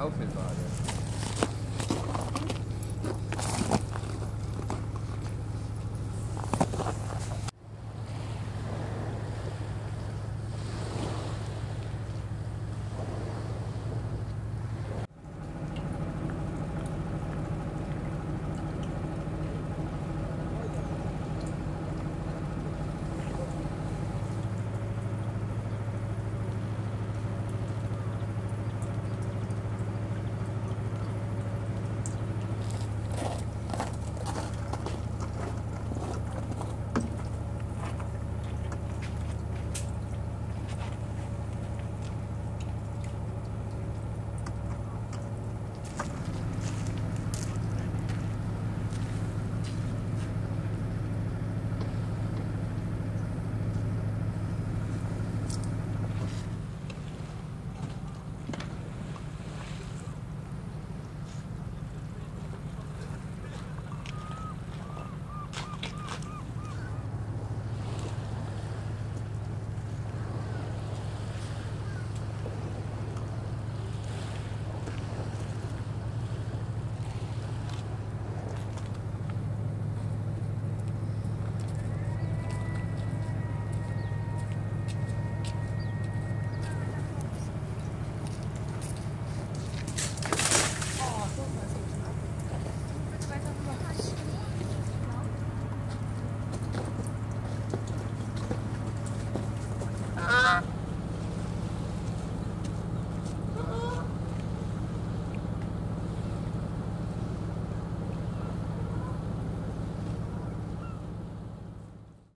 Bin